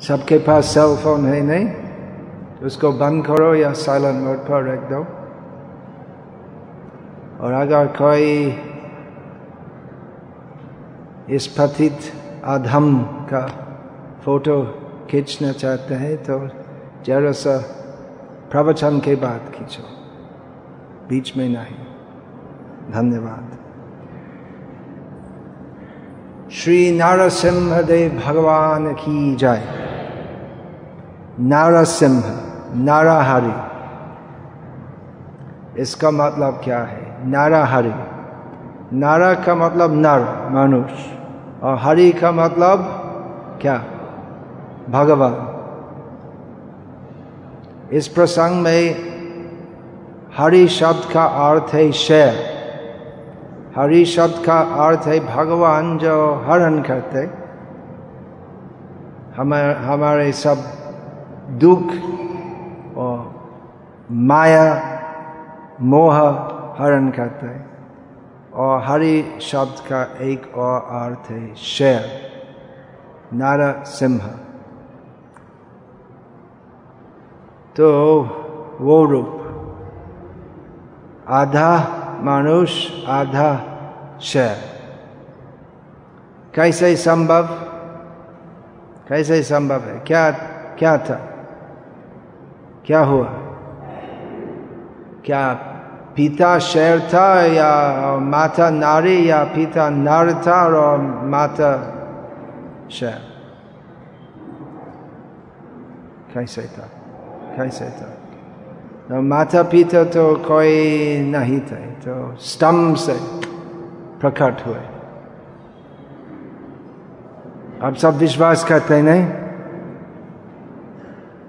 सबके पास cell phone है नहीं उसको बंद करो या साइलेंट मोड पर रख दो। और अगर कोई इस पतित अधम का फ़ोटो खींचना चाहते हैं तो जरा सा प्रवचन के बाद खींचो। बीच में नहीं। धन्यवाद। श्री नारसिंह देव भगवान की जय। नारसिंह नाराहरि इसका मतलब क्या है नाराहरि नारा का मतलब नर मनुष्य और हरि का मतलब क्या भगवान इस प्रसंग में हरि शब्द का अर्थ है शेर हरि शब्द का अर्थ है भगवान जो हरण करते हमारे हमारे सब दुख और माया, मोह हरण करते और हरि शब्द का एक और अर्थ है शेर, नारा सिंह। तो वो रूप, आधा मानुष, आधा शेर। कैसे संभव? कैसे संभव है? क्या क्या था? क्या हुआ? क्या पिता शेर था या माता नारी या पिता नर था और माता शेर कैसे था? कैसे था? तो माता पिता तो कोई नहीं थे तो स्तंभ से प्रकट हुए। अब सब विश्वास करते नहीं?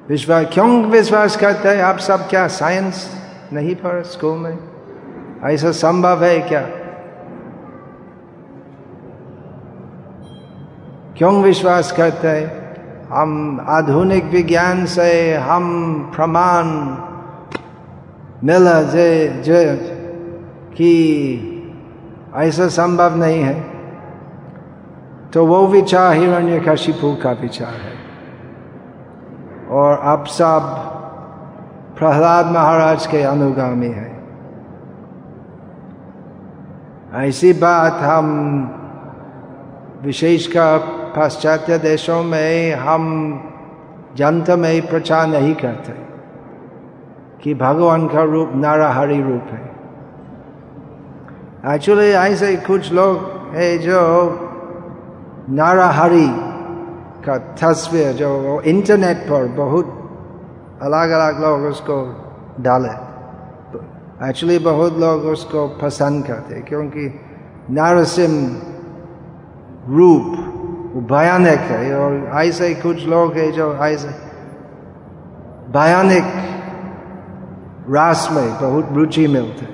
विश्वास क्यों विश्वास करते हैं? आप सब क्या साइंस नहीं पढ़ स्कूल में? ऐसा संभव है क्या? क्यों विश्वास करते हैं? हम आधुनिक विज्ञान से हम प्रमाण मिला जे जे, कि ऐसा संभव नहीं है। तो वो विचार हिरण्य का विचार है। और अब सब प्रहलाद महाराज के अनुगामी है। ऐसी बात हम विशेषकर पाश्चात्य देशों में हम जनता में प्रचार नहीं करते कि भगवान का रूप नाराहरी रूप है। एक्चुअली ऐसे कुछ लोग है जो नाराहरी का तस्वीर जो इंटरनेट पर बहुत अलग अलग लोग उसको डाले। एक्चुअली बहुत लोग उसको पसंद करते क्योंकि नारसिम रूप वो भयानक है, और ऐसे कुछ लोग है जो ऐसे भयानक रास में बहुत रुचि मिलते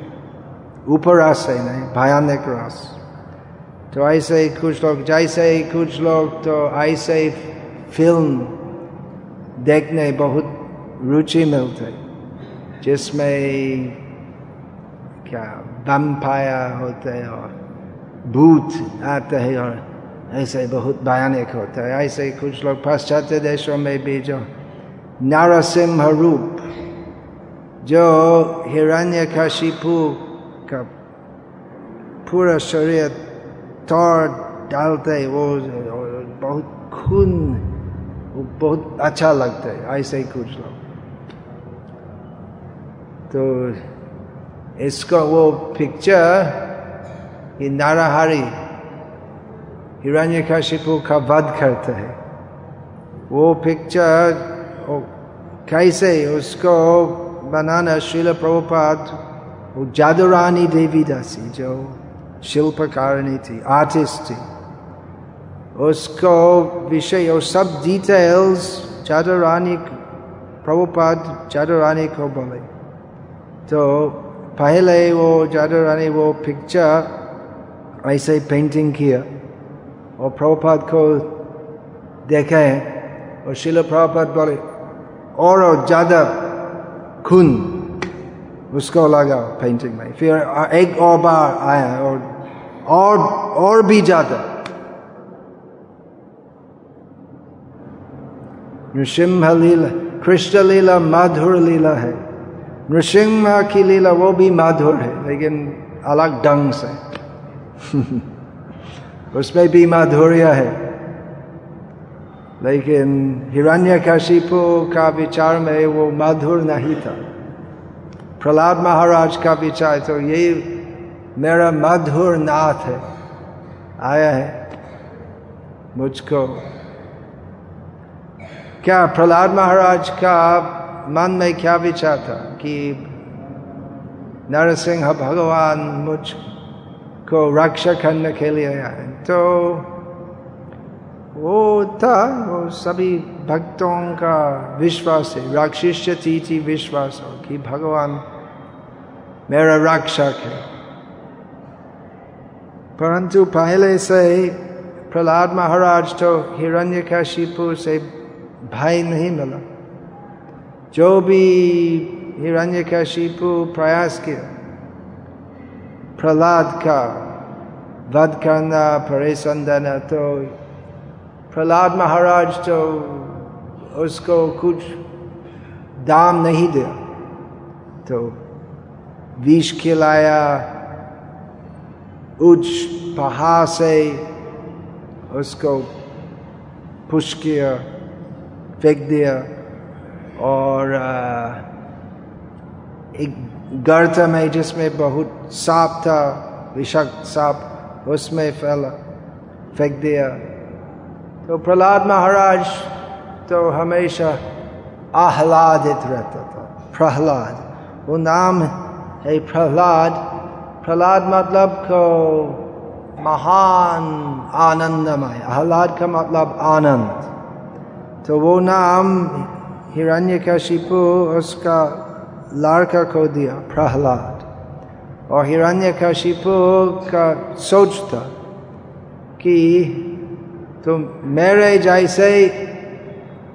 ऊपर रास है नहीं, भयानक रस। तो ऐसे ही कुछ लोग जैसे ही कुछ लोग तो ऐसे ही फ़िल्म देखने बहुत रुचि मिलते। जिसमें क्या वैम्पायर होते हैं और भूत आते हैं और ऐसे बहुत भयानक होता है। ऐसे कुछ लोग पाश्चात्य देशों में भी जो नारसिंह रूप, जो हिरण्य का पूरा शरीर तोड़ डालते वो बहुत खून, वो बहुत अच्छा लगता है, ऐसे ही कुछ लोग। तो इसको वो पिक्चर ये नाराहारी हिरण्यकशिपु का वध करते हैं। वो पिक्चर कैसे उसको बनाना, शिल प्रभुपाद, वो जादुरानी देवी दासी जो शिल्पकारिणी थी आर्टिस्ट थी उसको विषय और सब डिटेल्स जादुरानी प्रभुपाद जादुरानी को बोले तो पहले वो जादुरानी वो पिक्चर ऐसे ही पेंटिंग किया और प्रभुपाद को देखे और शिल प्रभुपाद बोले और ज़्यादा खून उसको लगा पेंटिंग में फिर एक और बार आया और और और भी ज़्यादा। नृसिंह लीला, कृष्ण लीला माधुर लीला है। नृसिंह की लीला वो भी माधुर है, लेकिन अलग ढंग से। उसमें भी माधुर्य है। लेकिन हिरण्य कशिपु का विचार में वो माधुर नहीं था। प्रहलाद महाराज का विचार तो ये मेरा मधुर नाथ है। आया है मुझको। क्या प्रहलाद महाराज का मन में क्या विचार था कि नरसिंह भगवान मुझ को रक्षा करने के लिए आए तो वो था, वो सभी भक्तों का विश्वास है राक्षिष्य थी विश्वास हो कि भगवान मेरा रक्षक है। परंतु पहले से प्रहलाद महाराज तो हिरण्य काशीपुर से भाई नहीं मिला। जो भी हिरण्य काशीपु प्रयास किया, प्रहलाद का वध करना, परेशान देना तो प्रहलाद महाराज तो उसको कुछ दाम नहीं दिया। तो विष खिलाया उच्च पहाड़ से उसको पुश किया, फेंक दिया और एक गर्त में जिसमें बहुत सांप था, विषक्त सांप, उसमें फैला, फेंक दिया। तो प्रहलाद महाराज तो हमेशा आह्लादित रहता था। प्रहलाद, वो नाम है प्रहलाद प्रहलाद मतलब को महान आनंदमय। आह्लाद का मतलब आनंद। तो वो नाम हिरण्य कशिपु उसका लड़का को दिया, प्रहलाद। और हिरण्य कशिपु का सोच था कि तुम मेरे जैसे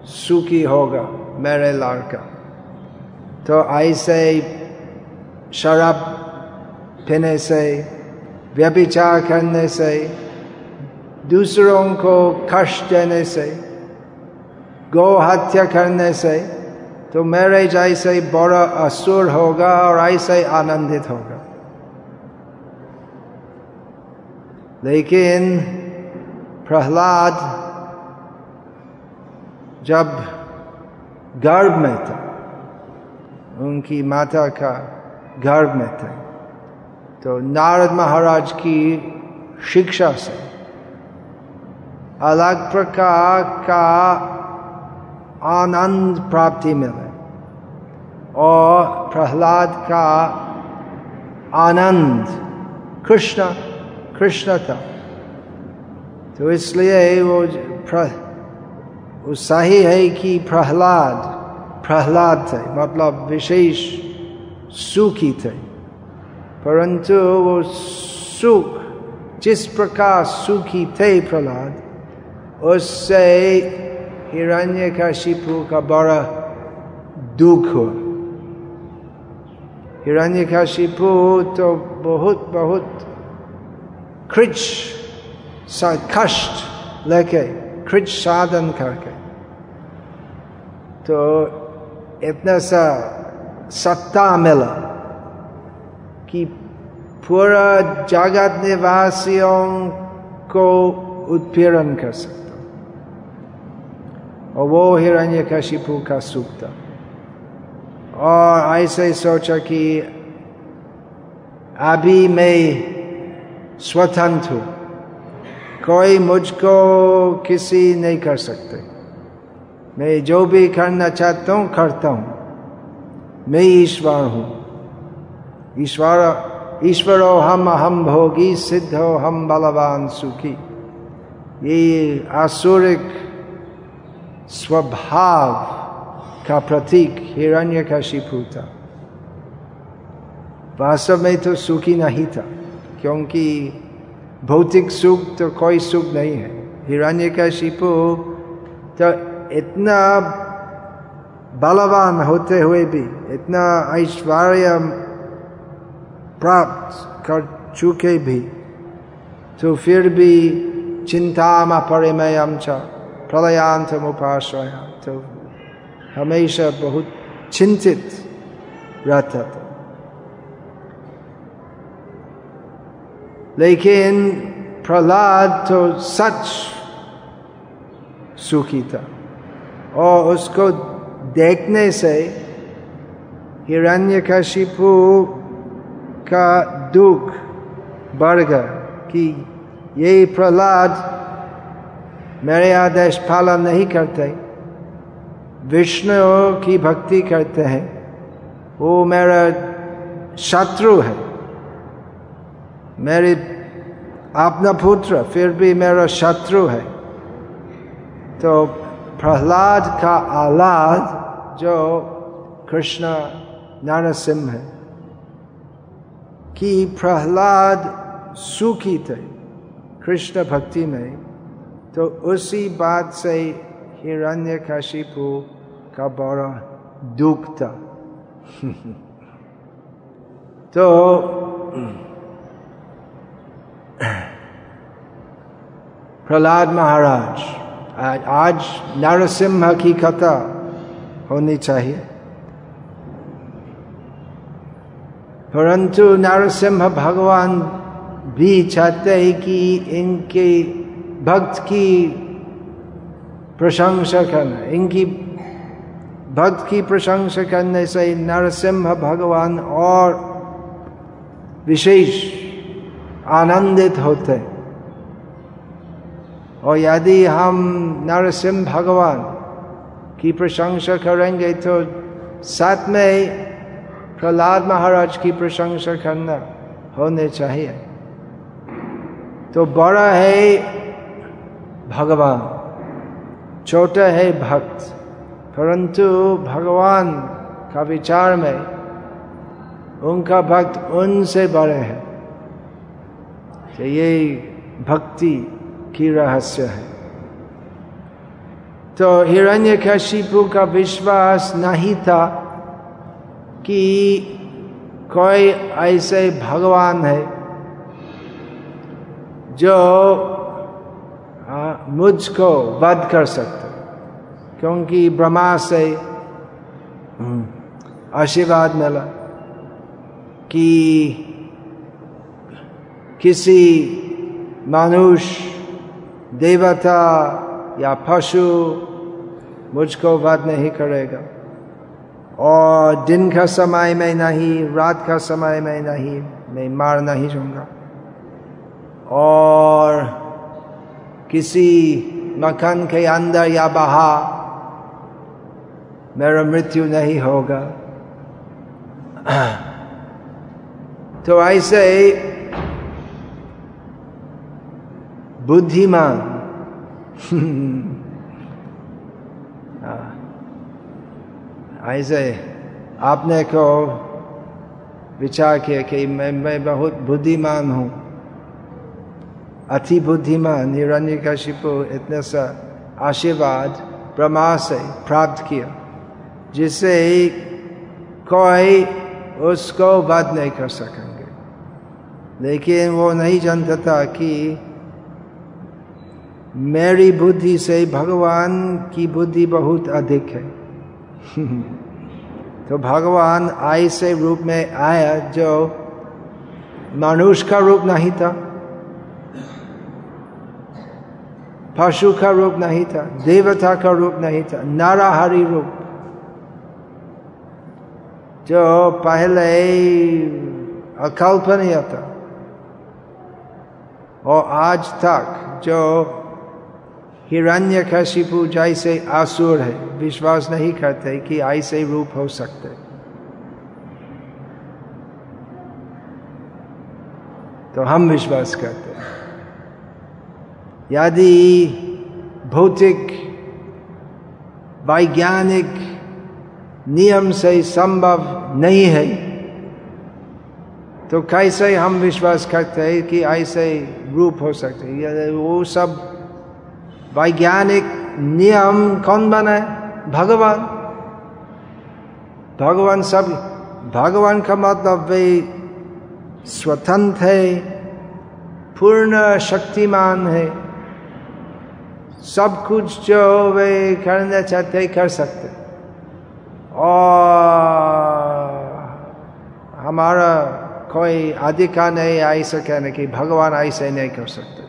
सुखी होगा, मेरे लड़का। तो ऐसे शराब पीने से व्यभिचार करने से दूसरों को कष्ट देने से गो हत्या करने से तो मेरे जैसे बड़ा असुर होगा और ऐसे आनंदित होगा लेकिन प्रहलाद जब गर्भ में था उनकी माता का गर्भ में थे तो नारद महाराज की शिक्षा से अलग प्रकार का आनंद प्राप्ति मिले और प्रहलाद का आनंद कृष्ण कृष्ण था तो इसलिए वो वो सही है कि प्रहलाद प्रहलाद थे मतलब विशेष सुखी थे। परंतु वो सुख, जिस प्रकार सुखी थे प्रहलाद, उससे हिरण्य का शिपु का बड़ा दुख हुआ। हिरण्य का शिपु तो बहुत बहुत कृच कष्ट लेके, कृच साधन करके। तो इतना सा सत्ता मिला कि पूरा जगत निवासियों को उत्पीड़न कर सकता और वो हिरण्य कशिपु का था और ऐसे ही सोचा कि अभी मैं स्वतंत्र हूँ कोई मुझको किसी नहीं कर सकते मैं जो भी करना चाहता हूँ करता हूँ मैं ईश्वर हूँ ईश्वर ईश्वरो हम अहम भोगी, सिद्ध हो हम बलवान, सुखी। ये आसुरिक स्वभाव का प्रतीक हिरण्य का शिपु था। वास्तव में तो सुखी नहीं था, क्योंकि भौतिक सुख तो कोई सुख नहीं है। हिरण्य का शिपु तो इतना बलवान होते हुए भी, इतना ऐश्वर्य प्राप्त कर चुके भी तो फिर भी चिंता में परिमयम च प्रलयांत उपाश्रया तो हमेशा बहुत चिंतित रहता था। लेकिन प्रहलाद तो सच सुखी था, और उसको देखने से हिरण्यकशिपु का दुख बढ़ गया कि ये प्रहलाद मेरे आदेश पालन नहीं करते। विष्णु की भक्ति करते हैं। वो मेरा शत्रु है। मेरे अपना पुत्र फिर भी मेरा शत्रु है। तो प्रहलाद का आलाद जो कृष्ण नारसिंह है। कि प्रहलाद सुखी थे कृष्ण भक्ति में तो उसी बात से हिरण्य कशिपु का बड़ा दुख था। तो प्रहलाद महाराज आज, आज नरसिम्हा की कथा होनी चाहिए। परंतु नरसिम्हा भगवान भी चाहते हैं कि इनके भक्त की प्रशंसा करना, इनकी भक्त की प्रशंसा करने से नरसिम्हा भगवान और विशेष आनंदित होते और यदि हम नरसिंह भगवान की प्रशंसा करेंगे तो साथ में प्रहलाद महाराज की प्रशंसा करना होने चाहिए। तो बड़ा है भगवान, छोटा है भक्त, परंतु भगवान का विचार में उनका भक्त उनसे बड़े हैं। तो ये भक्ति की रहस्य है। तो हिरण्य का विश्वास नहीं था। कि कोई ऐसे भगवान है जो मुझको वध कर सकते क्योंकि ब्रह्मा से आशीर्वाद मिला कि किसी मानुष देवता या पशु मुझको वध नहीं करेगा। और दिन का समय में नहीं, रात का समय में नहीं, मैं मार नहीं जाऊँगा। और किसी मकान के अंदर या बाहर मेरा मृत्यु नहीं होगा। तो ऐसे बुद्धिमान ऐसे आपने को विचार किया कि मैं मैं बहुत बुद्धिमान हूँ। अति बुद्धिमान कशिपु इतने सा आशीर्वाद ब्रह्मा से प्राप्त किया, जिससे कोई उसको बात नहीं कर सकेंगे। लेकिन वो नहीं जानता था कि मेरी बुद्धि से भगवान की बुद्धि बहुत अधिक है। तो भगवान ऐसे रूप में आया जो मनुष्य का रूप नहीं था, पशु का रूप नहीं था, देवता का रूप नहीं था, नाराहारी रूप, जो पहले अकल्पनीय था। और आज तक जो हिरण्य कशिपु जैसे आसुर है, विश्वास नहीं करते कि ऐसे रूप हो सकते। तो हम विश्वास करते यदि भौतिक, वैज्ञानिक नियम से संभव नहीं है तो कैसे हम विश्वास करते हैं कि ऐसे रूप हो सकते हैं? वो सब वैज्ञानिक नियम कौन बनाए भगवान। भगवान सब, भगवान का मतलब वे स्वतंत्र है, पूर्ण शक्तिमान है। सब कुछ जो वे करना चाहते कर सकते। और हमारा कोई अधिकार नहीं, ऐसा कहने की, भगवान ऐसे नहीं कर सकते।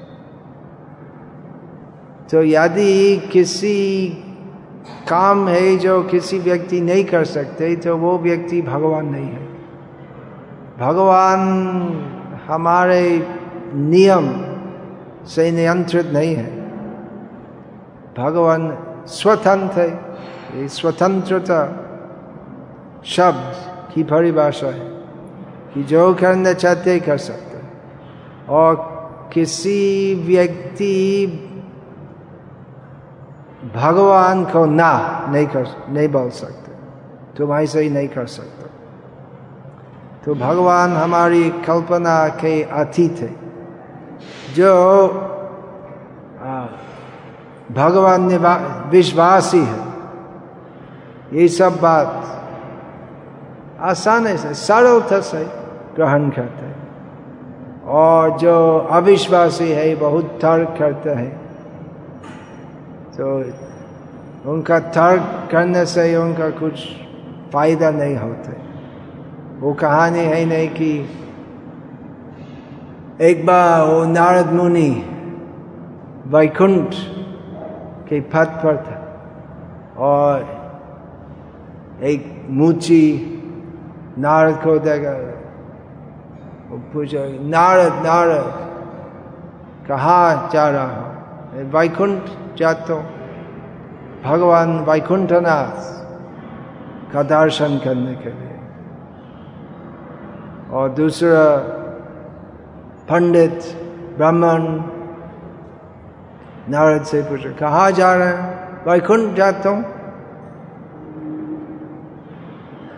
तो यदि किसी काम है जो किसी व्यक्ति नहीं कर सकते तो वो व्यक्ति भगवान नहीं है। भगवान हमारे नियम से नियंत्रित नहीं है। भगवान स्वतंत्र है। ये स्वतंत्रता शब्द की परिभाषा है कि जो करना चाहते कर सकते और किसी व्यक्ति भगवान को ना, नहीं कर नहीं बोल सकते। तुम ऐसे ही नहीं कर सकते। तो भगवान हमारी कल्पना के अतीत है। जो भगवान विश्वासी है। ये सब बात आसानी से, सरलता से ग्रहण करते हैं। और जो अविश्वासी है, बहुत तर्क करते हैं। तो उनका तर्क करने से उनका कुछ फ़ायदा नहीं होता। वो कहानी है नहीं कि एक बार वो नारद मुनि वैकुंठ के पथ पर था और एक मूची नारद को देखा। वो नारद नारद, कहा जा रहा हो? वैकुंठ जातो भगवान वैकुंठनाथ का दर्शन करने के लिए। और दूसरा पंडित ब्राह्मण नारद से पूछा, कहा जा रहे हैं? वैकुंठ जाता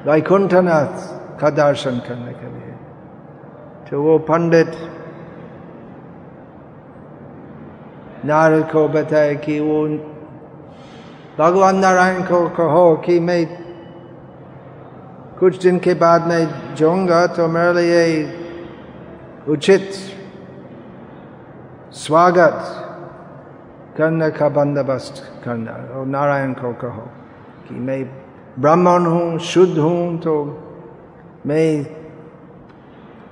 वैकुंठनाथ का दर्शन करने के लिए। तो वो पंडित नारद को बताया कि वो भगवान नारायण को कहो कि मैं कुछ दिन के बाद मैं जाऊँगा तो मेरे लिए उचित स्वागत करने का बंदोबस्त करना और नारायण को कहो कि मैं ब्राह्मण हूँ शुद्ध हूँ तो मैं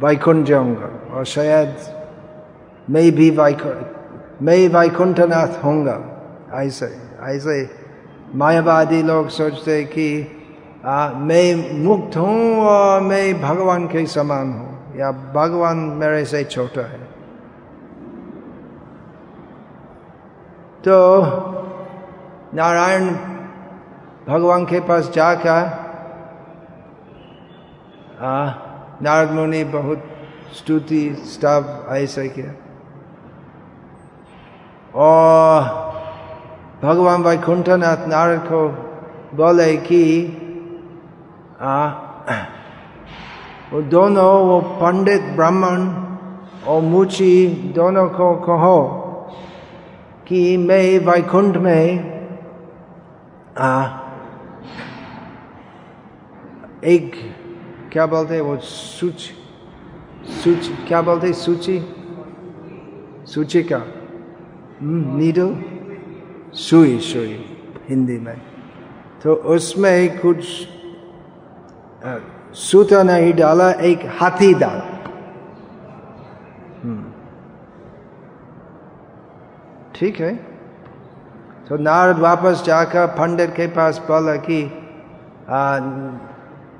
वैकुंठ जाऊँगा और शायद मैं भी वैकुंठ मैं वैकुंठनाथ होऊँगा। ऐसे ऐसे मायावादी लोग सोचते कि आ, मैं मुक्त हूँ और मैं भगवान के समान हूँ। या भगवान मेरे से छोटा है। तो नारायण भगवान के पास जाकर नारद मुनि बहुत स्तुति स्तव ऐसे किया। और भगवान वैकुंठनाथ नारद को बोले कि आ, वो दोनों वो पंडित ब्राह्मण और मुची दोनों को कहो कि मैं वैकुंठ में आ, एक क्या बोलते हैं वो सूची सूची क्या बोलते सूची सूची का नीडल सुई सुई हिंदी में तो उसमें कुछ सूता नहीं डाला, एक हाथी डाल ठीक है। तो नारद वापस जाकर पंडित के पास बोला कि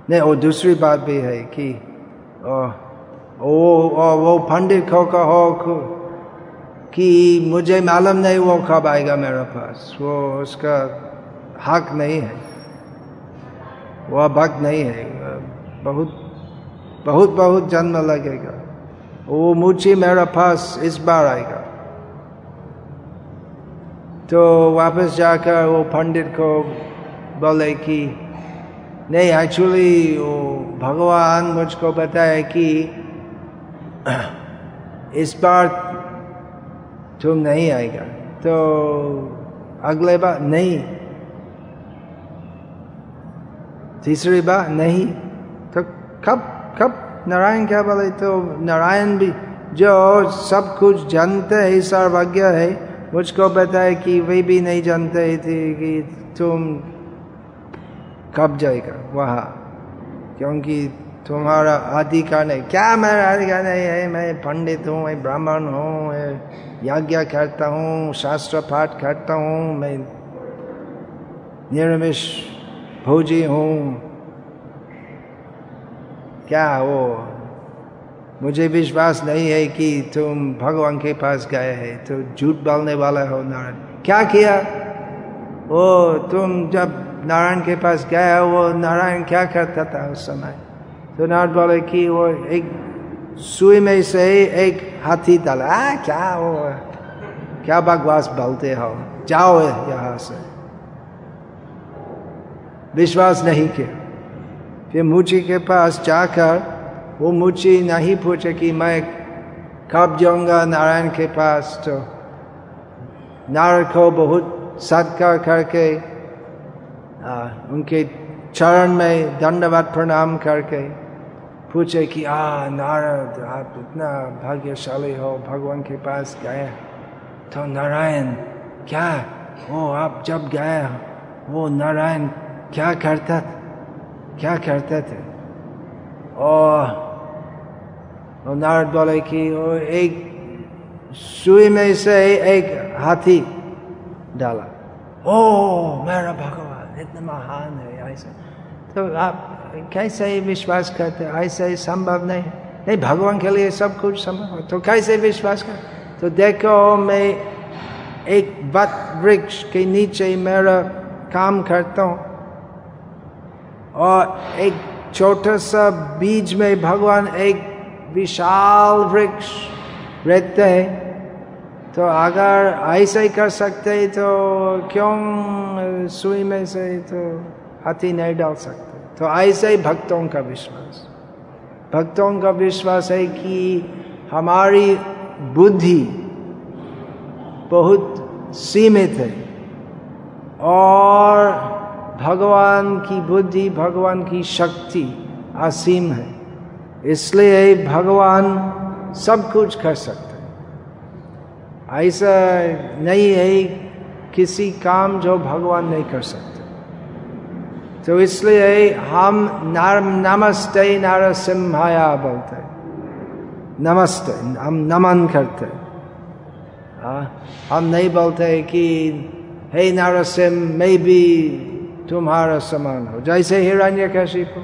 नहीं वो दूसरी बात भी है कि वो वो पंडित को कहो कि मुझे मालूम नहीं वो कब आएगा मेरे पास। वो उसका हक नहीं है। वह भक्त नहीं है। बहुत बहुत बहुत जन्म लगेगा। वो मुझे मेरे पास इस बार आएगा। तो वापस जाकर वो पंडित को बोले कि, नहीं एक्चुअली वो भगवान मुझको बताया कि, इस बार तुम नहीं आएगा। तो अगले बार नहीं। तीसरी बार नहीं। तो कब कब नारायण क्या बोले? तो नारायण भी, जो सब कुछ जानते है सर्वज्ञ है, मुझको बताए कि वे भी नहीं जानते थे कि तुम कब जाएगा वहाँ। क्योंकि तुम्हारा अधिकार नहीं। क्या मेरा अधिकार नहीं? है, मैं पंडित हूँ, मैं ब्राह्मण हूँ यज्ञ करता हूँ, शास्त्र पाठ करता हूँ, मैं निरमिश भोजी हूँ। क्या वो? मुझे विश्वास नहीं है कि तुम भगवान के पास गए हैं तो झूठ बोलने वाला हो नारायण। क्या किया? वो तुम जब नारायण के पास गया, वो नारायण क्या करता था उस समय? तो नारायण बोले कि वो एक सुई में से एक हाथी डाला। क्या वो क्या बकवास बोलते हो? जाओ यहाँ से। विश्वास नहीं किया। फिर मुची के पास जाकर वो मुझे नहीं पूछे कि मैं कब जाऊँगा नारायण के पास तो नारायण को बहुत सत्कार करके आ, उनके चरण में धन्यवाद प्रणाम करके पूछे कि, आ, नारद, आप इतना भाग्यशाली हो, भगवान के पास गए तो नारायण, क्या? वो आप जब गए वो नारायण क्या करता क्या करते थे? और नारद बोले कि वो एक सुई में से एक हाथी डाला। ओ, मेरा भगवान, इतना महान है ऐसा। तो आप कैसे ही विश्वास करते ऐसे संभव नहीं। नहीं, भगवान के लिए सब कुछ संभव है। तो कैसे विश्वास कर? तो देखो, मैं एक वट वृक्ष के नीचे मेरा काम करता हूँ। और एक छोटा सा बीज में भगवान एक विशाल वृक्ष रहते हैं। तो अगर ऐसे ही कर सकते तो क्यों सुई में से तो हाथी नहीं डाल सकते? तो ऐसे ही भक्तों का विश्वास। भक्तों का विश्वास है कि हमारी बुद्धि बहुत सीमित है और भगवान की बुद्धि, भगवान की शक्ति असीम है। इसलिए भगवान सब कुछ कर सकते ऐसा नहीं है किसी काम जो भगवान नहीं कर सकते। तो इसलिए हम नार नमस्ते नारसिम्हाया बोलते नमस्ते हम नमन करते हम नहीं बोलते कि हे नारसिम मैं भी तुम्हारा समान हो जैसे हिरण्य कशिपु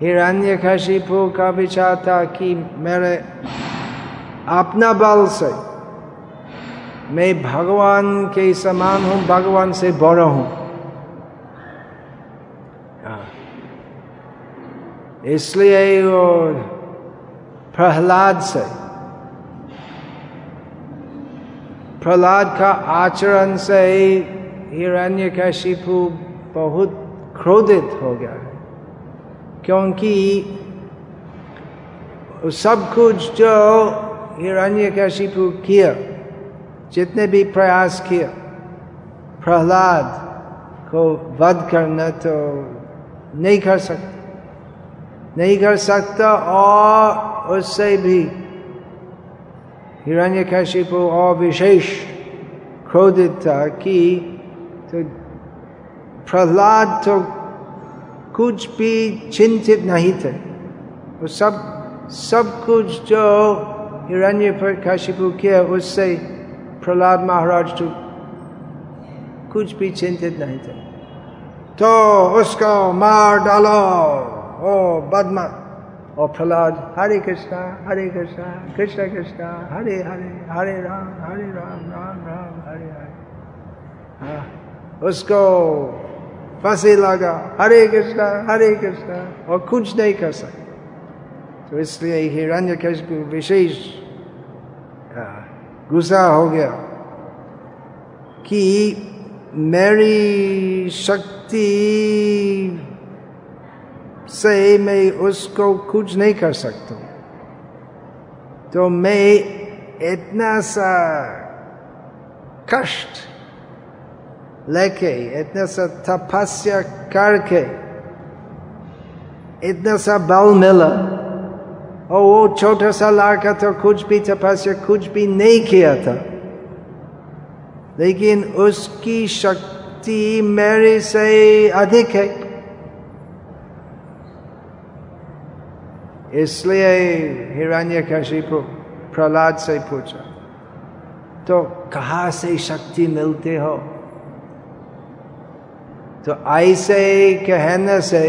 हिरण्य कशिपु का विचार था कि मेरे अपना बल से मैं भगवान के समान हूँ भगवान से बड़ा हूँ इसलिए वो प्रहलाद से, प्रहलाद का आचरण से हिरण्य कशिपु बहुत क्रोधित हो गया है। क्योंकि सब कुछ जो हिरण्य का कशिपु किया, जितने भी प्रयास किया, प्रहलाद को वध करना तो नहीं कर सकता। नहीं कर सकता और उससे भी हिरण्य कशिपु और विशेष क्रोधित था कि तो प्रहलाद तो कुछ भी चिंतित नहीं थे। वो सब सब कुछ जो हिरण्य कशिपु किया, उससे प्रहलाद महाराज तो कुछ भी चिंतित नहीं थे। तो उसको मार डालो, ओ बदमा। और प्रहलाद हरे कृष्णा हरे कृष्णा, कृष्ण कृष्णा, हरे हरे हरे राम हरे राम राम राम, हरे हरे। हाँ उसको फांसी लगा, हरे कृष्णा हरे कृष्णा, और कुछ नहीं कर सकते। तो इसलिए हिरण्य विशेष गुस्सा हो गया कि मेरी शक्ति से मैं उसको कुछ नहीं कर सकता। तो मैं इतना सा कष्ट लेके, इतना सा तपस्या करके, इतना सा बल मिला। और वो छोटा सा लड़का तो कुछ भी तपस्या, कुछ भी नहीं किया था। लेकिन उसकी शक्ति मेरे से अधिक है। इसलिए हिरण्य कशिपु प्रहलाद से पूछा तो कहा से शक्ति मिलते हो? तो ऐसे कहने से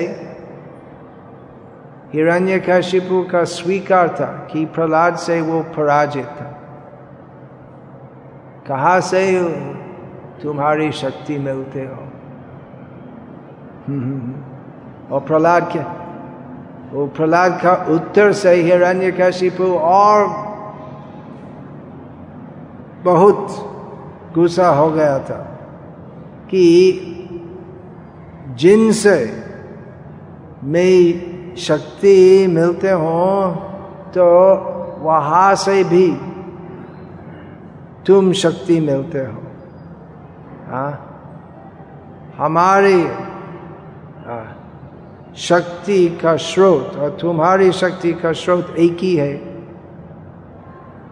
हिरण्य कशिपु का स्वीकार था कि प्रहलाद से वो पराजित था। कहा से तुम्हारी शक्ति मिलते हो। और प्रहलाद क्या वो प्रहलाद का उत्तर से हिरण्य कशिपु और बहुत गुस्सा हो गया था कि जिनसे मैं शक्ति मिलते हो तो वहाँ से भी तुम शक्ति मिलते हो। हा? हमारी आ, शक्ति का स्रोत और तुम्हारी शक्ति का स्रोत एक ही है।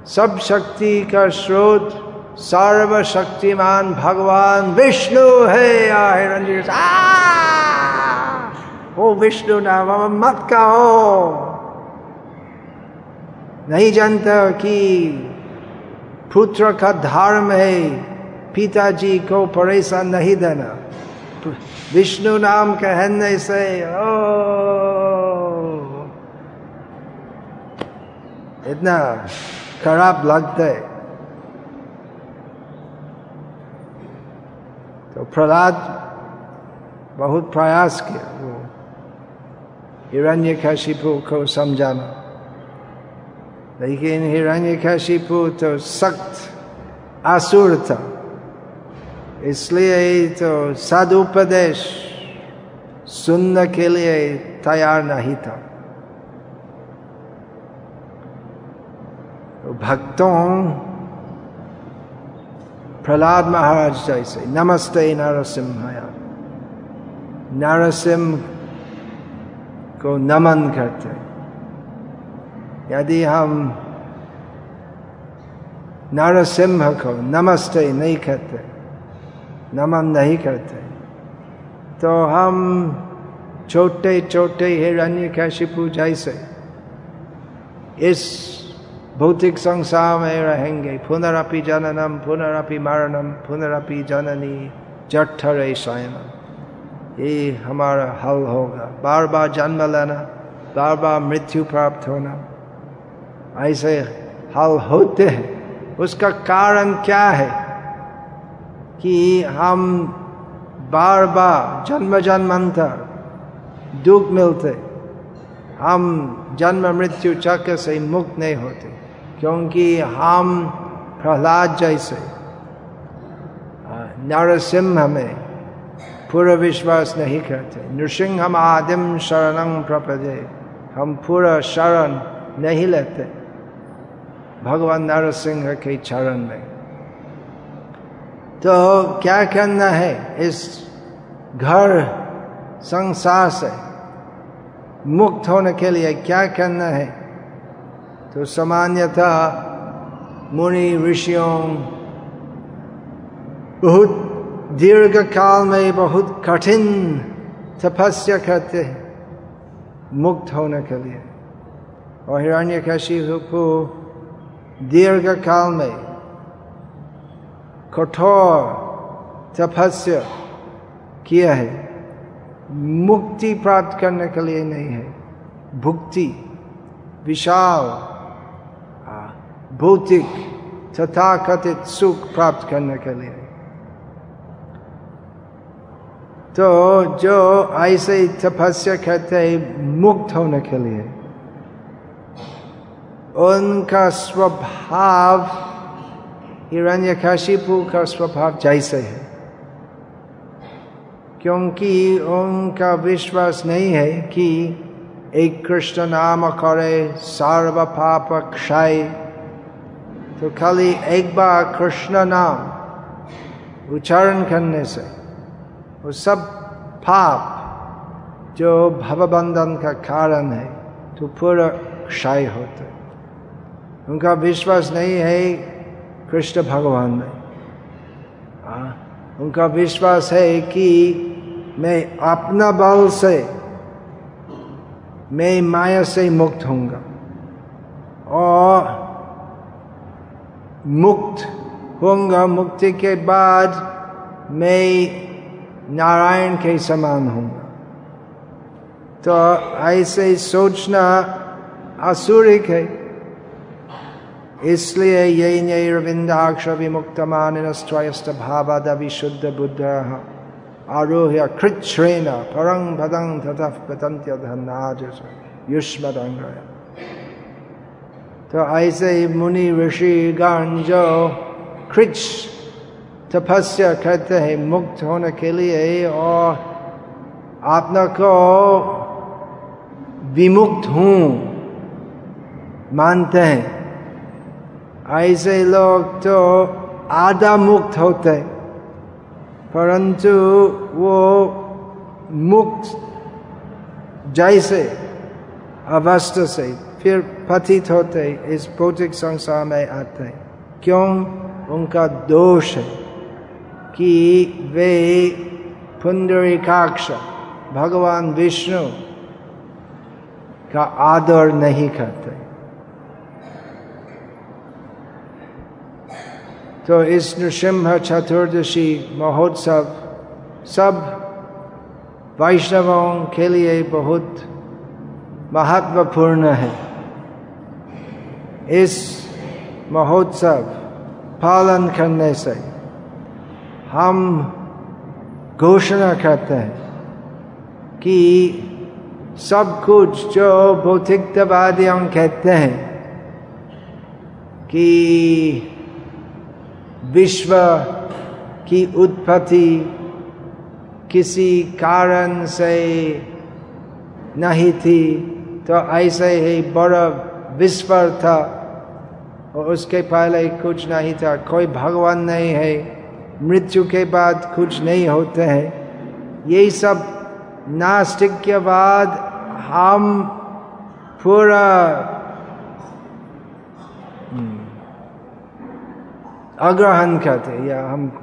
सब शक्ति का स्रोत सर्वशक्तिमान भगवान विष्णु है हिरण्य ओ विष्णु नाम मत कहो। नहीं जानता कि पुत्र का धर्म है। पिताजी को परेशान नहीं देना। विष्णु नाम कहने से, ओ! इतना खराब लगता। है तो प्रहलाद बहुत प्रयास किया, वो हिरण्य कशिपु को समझाना। लेकिन हिरण्य कशिपु तो सख्त, आसुर था। इसलिए तो सदुपदेश सुनने के लिए तैयार नहीं था। भक्तों, प्रहलाद महाराज जैसे, नमस्ते नरसिम्हया नरसिंह को नमन करते यदि हम नरसिंह को नमस्ते नहीं कहते नमन नहीं करते। तो हम छोटे छोटे हिरण्य कैशिपु जैसे इस भौतिक संसार में रहेंगे। पुनरअपि जननम पुनरअपि मरणम पुनरअपि जननी, जठरे शयनम। ये हमारा हल होगा। बार बार जन्म लेना बार बार मृत्यु प्राप्त होना। ऐसे हल होते हैं। उसका कारण क्या है? कि हम बार बार जन्म जन्मांतर दुख मिलते, हम जन्म मृत्यु चक्र से मुक्त नहीं होते, क्योंकि हम प्रहलाद जैसे नरसिंह में पूरा विश्वास नहीं करते। नृसिंह हम आदिम शरण प्रपदे, हम पूरा शरण नहीं लेते। भगवान नरसिंह के चरण में। तो क्या करना है? इस घर संसार से मुक्त होने के लिए क्या करना है? तो सामान्यतः मुनि, ऋषियों, बहुत दीर्घ काल में बहुत कठिन तपस्या करते हैं मुक्त होने के लिए। और हिरण्य को दीर्घ काल में कठोर तपस्या किया है। मुक्ति प्राप्त करने के लिए नहीं है। भुक्ति, विशाल भौतिक तथा कथित सुख प्राप्त करने के लिए। तो जो ऐसे तपस्या करते हैं, मुक्त होने के लिए, उनका स्वभाव हिरण्यकशिपु का स्वभाव जैसे है। क्योंकि उनका विश्वास नहीं है कि एक कृष्ण नाम करे सर्व पाप क्षय। तो खाली एक बार कृष्ण नाम उच्चारण करने से वो सब पाप जो भवबंधन का कारण है तो पूरा क्षय होता उनका विश्वास नहीं है कृष्ण भगवान में। आ, उनका विश्वास है कि मैं अपना बल से मैं माया से मुक्त होऊँगा। और मुक्त होऊँगा। मुक्ति के बाद मैं नारायण के समान होऊँगा। तो ऐसे सोचना असुरिक है। इसलिए ये नैरविंदाक्ष विमुक्त मानिनस्त्रयस्त भावाद विशुद्ध बुद्ध आरोह्य कृच्छ्रेण परंग भदंग तथा पतंत्य युष्मदंग तो ऐसे ही मुनि ऋषि गण जो कृच तपस्या करते हैं मुक्त होने के लिए और आत्मा को विमुक्त हूँ मानते हैं ऐसे लोग तो आधा मुक्त होते। परंतु वो मुक्त जैसे अवस्था से फिर पतित होते, इस भौतिक संसार में आते। क्यों? उनका दोष है कि वे पुंडरीकाक्ष भगवान विष्णु का आदर नहीं करते। तो इस नृसिंह चतुर्दशी महोत्सव सब वैष्णवों के लिए बहुत महत्वपूर्ण है। इस महोत्सव पालन करने से हम घोषणा करते हैं कि सब कुछ जो भौतिकतावादियों कहते हैं कि विश्व की उत्पत्ति किसी कारण से नहीं थी तो ऐसे ही बड़ा विस्फर था और उसके पहले कुछ नहीं था। कोई भगवान नहीं है, मृत्यु के बाद कुछ नहीं होते हैं। यही सब नास्तिक्यवाद, हम पूरा अग्रहण करते या हम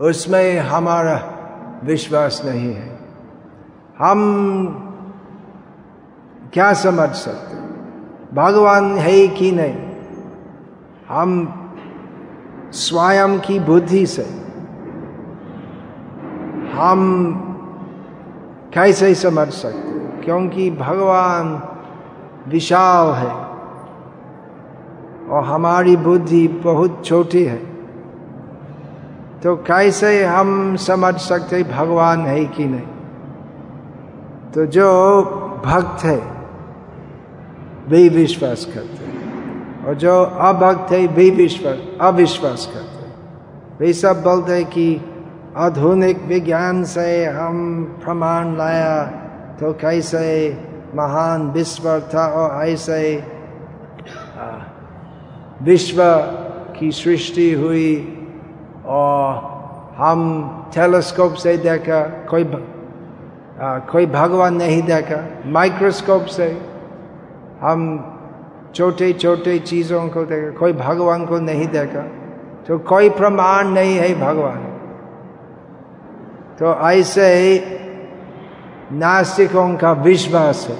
उसमें हमारा विश्वास नहीं है। हम क्या समझ सकते भगवान है कि नहीं? हम स्वयं की बुद्धि से हम कैसे समझ सकते क्योंकि भगवान विशाल है और हमारी बुद्धि बहुत छोटी है। तो कैसे हम समझ सकते भगवान है कि नहीं? तो जो भक्त है, वे विश्वास करते और जो अभक्त है, वे विश्वास अविश्वास करते वे सब बोलते हैं कि आधुनिक विज्ञान से हम प्रमाण लाया तो कैसे महान विश्व था और ऐसे विश्व की सृष्टि हुई और हम टेलीस्कोप से देखा कोई आ, कोई भगवान नहीं देखा माइक्रोस्कोप से हम छोटे छोटे चीज़ों को देखा कोई भगवान को नहीं देखा तो कोई प्रमाण नहीं है भगवान। तो ऐसे नास्तिकों का विश्वास है।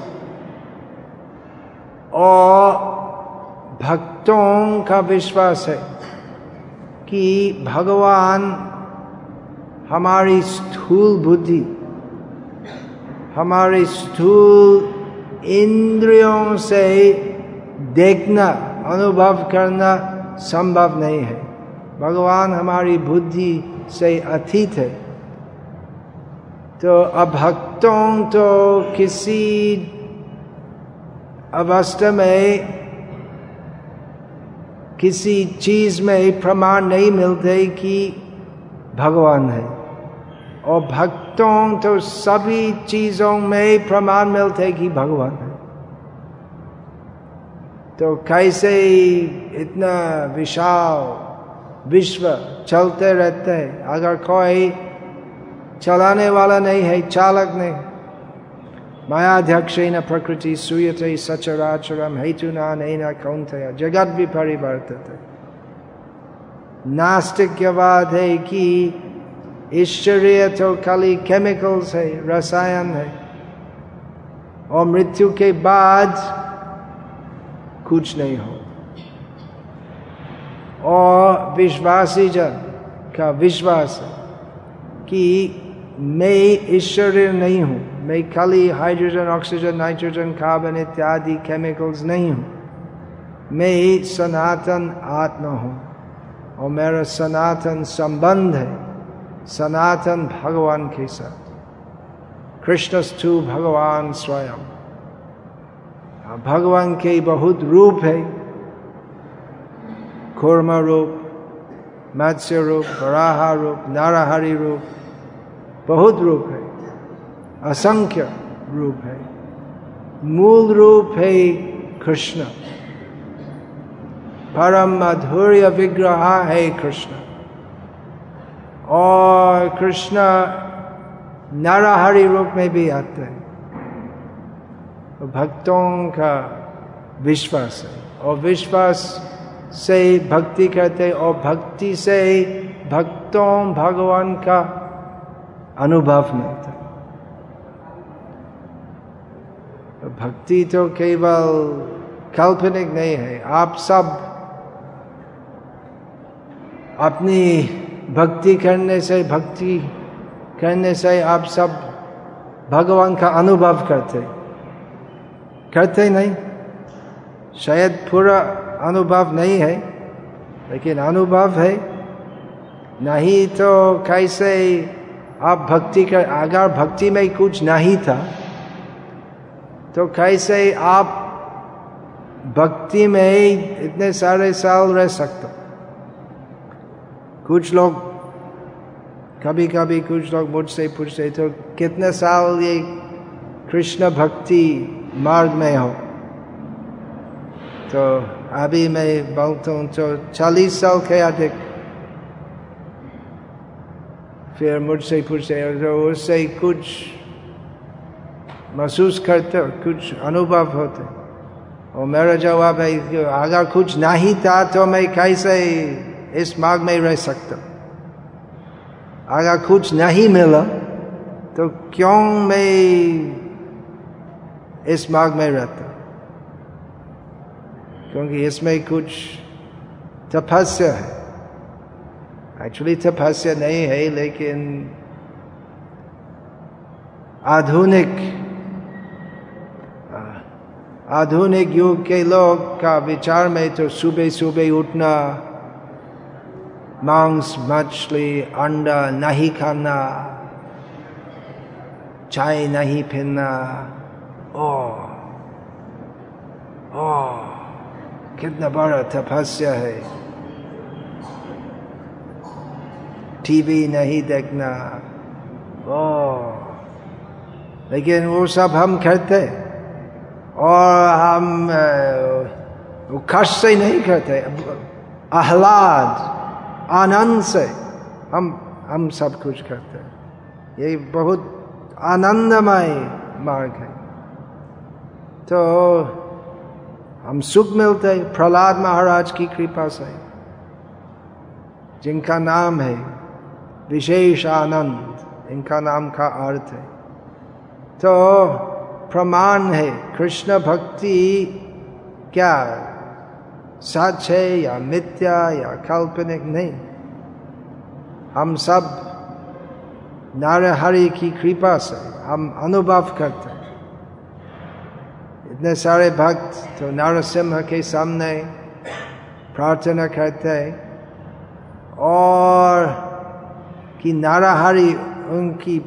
और भक्तों का विश्वास है कि भगवान हमारी स्थूल बुद्धि, हमारे स्थूल इंद्रियों से देखना, अनुभव करना संभव नहीं है। भगवान हमारी बुद्धि से अतीत है। तो अभक्तों तो किसी अवस्था में किसी चीज़ में प्रमाण नहीं मिलते कि भगवान है। और भक्तों तो सभी चीज़ों में प्रमाण मिलते कि भगवान है। तो कैसे इतना विशाल विश्व चलते रहते हैं? अगर कोई चलाने वाला नहीं है, चालक नहीं। मायाध्यक्ष न प्रकृति सुयते सचराचरम हेतु न कौन थे जगत भी परिवर्तित है नास्तिक्यवाद है कि ईश्वरीय तो खाली केमिकल्स है, रसायन है। और मृत्यु के बाद कुछ नहीं हो। और विश्वासी जन का विश्वास है कि मैं ईश्वरीय नहीं हूँ। मैं खाली हाइड्रोजन ऑक्सीजन नाइट्रोजन कार्बन इत्यादि केमिकल्स नहीं हूँ। मैं सनातन आत्मा हूँ और मेरा सनातन संबंध है, सनातन भगवान के साथ। कृष्णस्थु भगवान स्वयं। भगवान के बहुत रूप है। कूर्म रूप, मत्स्य रूप, वराहा रूप, नाराहरी रूप बहुत रूप है, असंख्य रूप है। मूल रूप है कृष्ण। परम मधुर्य विग्रह है कृष्ण। और कृष्ण नाराहरी रूप में भी आते हैं। भक्तों का विश्वास है, और विश्वास से भक्ति करते और भक्ति से भक्तों, भगवान का अनुभव मिलता भक्ति तो केवल काल्पनिक नहीं है, आप सब अपनी भक्ति करने से, भक्ति करने से आप सब भगवान का अनुभव करते। करते नहीं। शायद पूरा अनुभव नहीं है, लेकिन अनुभव है। नहीं तो कैसे आप भक्ति कर अगर भक्ति में कुछ नहीं था। तो कैसे आप भक्ति में इतने सारे साल रह सकते? कुछ लोग कभी कभी कुछ लोग मुझसे पूछते तो कितने साल ये कृष्ण भक्ति मार्ग में हो? तो अभी मैं बोलता हूँ तो चालीस साल के अधिक। फिर मुझसे पूछते तो उससे कुछ महसूस करते कुछ अनुभव होते? और मेरा जवाब है, कि अगर कुछ नहीं था तो मैं कैसे इस मार्ग में रह सकता? अगर कुछ नहीं मिला तो क्यों मैं इस मार्ग में रहता? क्योंकि इसमें कुछ तपस्या है। एक्चुअली तपस्या नहीं है, लेकिन आधुनिक आधुनिक युग के लोग का विचार में तो सुबह सुबह उठना, मांस, मछली, अंडा नहीं खाना, चाय नहीं पीना, ओ ओ, कितना बड़ा तपस्या है। टीवी नहीं देखना। ओ लेकिन वो सब हम करते और हम कष्ट से नहीं करते। आह्लाद, आनंद से हम हम सब कुछ करते। हैं ये बहुत आनंदमय मार्ग है। तो हम सुख मिलते प्रहलाद महाराज की कृपा से। जिनका नाम है विशेष आनंद इनका नाम का अर्थ है। तो प्रमाण है, कृष्ण भक्ति क्या सच है या मिथ्या या काल्पनिक? नहीं। हम सब नारहरि की कृपा से हम अनुभव करते हैं। इतने सारे भक्त तो नारसिम्ह के सामने प्रार्थना करते हैं। और कि नाराहारी उनकी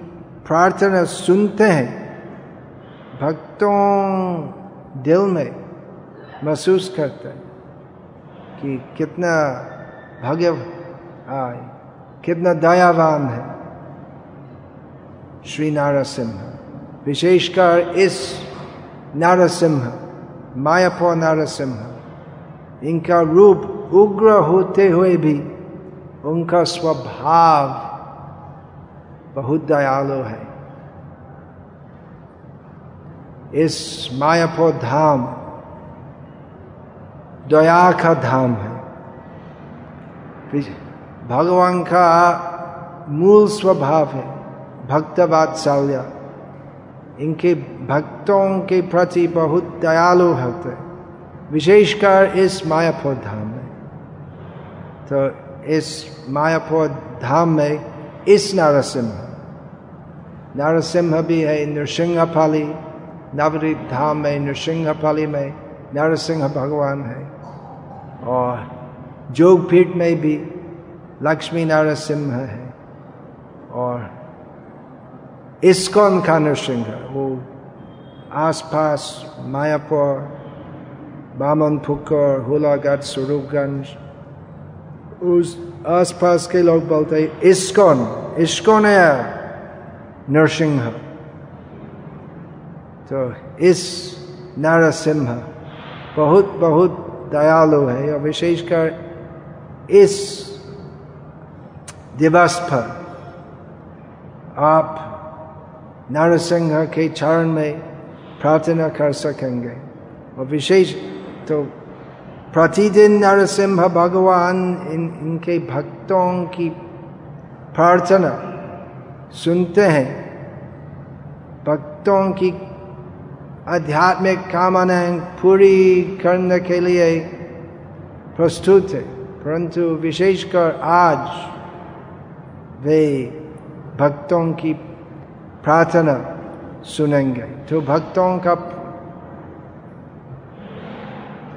प्रार्थना सुनते हैं। भक्तों दिल में महसूस करते हैं कि कितना भाग्य आए, कितना दयावान है श्री नारसिम्ह विशेषकर इस नारसिम्ह मायापुर नारसिम्ह इनका रूप उग्र होते हुए भी उनका स्वभाव बहुत दयालु है। इस मायापुर धाम, दया का धाम है। भगवान का मूल स्वभाव है, भक्त वात्सल्य। इनके भक्तों के प्रति बहुत दयालु होते विशेषकर इस मायापुर धाम में। तो इस मायापुर धाम में इस नरसिंह नरसिंह भी है नृसिंहपाली नवदीप धाम में नृसिंहपाली में नरसिंह भगवान है और जोगपीठ में भी लक्ष्मी नरसिंह है और इस्कॉन का नृसिंह वो आसपास मायापुर बामन फुकर हुलागढ़ स्वरूपगंज उस आसपास के लोग बोलते हैं इस्कॉन इस्कॉन है नरसिंह। तो इस नरसिंह बहुत बहुत दयालु है। और विशेषकर इस दिवस पर आप नरसिंह के चरण में प्रार्थना कर सकेंगे। और विशेष तो प्रतिदिन नरसिंह भगवान इन, इनके भक्तों की प्रार्थना सुनते हैं। भक्तों की आध्यात्मिक कामनाएँ पूरी करने के लिए प्रस्तुत है, परंतु विशेषकर आज वे भक्तों की प्रार्थना सुनेंगे। तो भक्तों का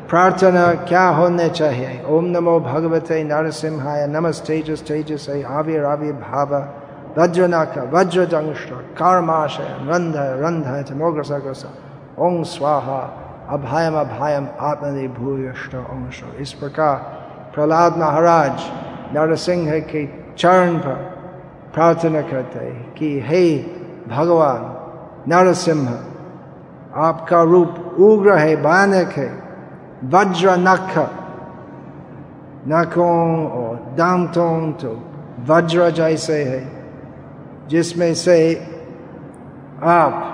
प्रार्थना क्या होने चाहिए? ओम नमो भगवते नरसिंहाय, नमस्ते तेजस आविर आविर्भाव। वज्रनाक वज्र जंश कर्माशय रंध रंध मोग्रस ओम स्वाहा अभयम अभयम आत्मनिभूयष्ट अंश इस प्रकार प्रहलाद महाराज नरसिंह के चरण पर प्रार्थना करते कि हे भगवान नरसिंह आपका रूप उग्र है भयानक है वज्र नख नखों और दांतों तो वज्र जैसे है जिसमें से आप,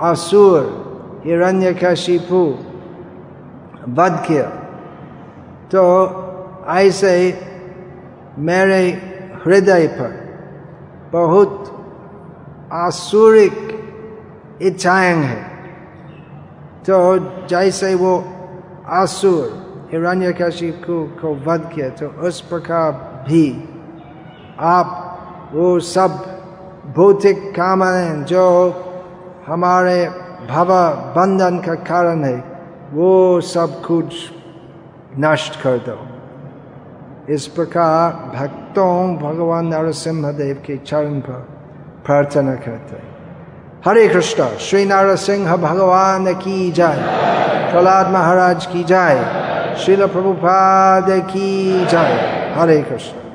असुर हिरण्य कशिपु वध किया तो ऐसे मेरे हृदय पर बहुत आसुरिक इच्छाएँ हैं। तो जैसे वो आसुर हिरण्य कशिपु को वध किया तो उस प्रकार भी आप वो सब भौतिक कामनाएँ जो हमारे भव बंधन का कारण है। वो सब कुछ नष्ट कर दो। इस प्रकार भक्तों भगवान नरसिम्ह देव के चरण पर प्रार्थना करते हरे कृष्ण, श्री नरसिंह भगवान की जय। प्रहलाद महाराज की जय। श्रील प्रभुपाद की जय। हरे कृष्ण।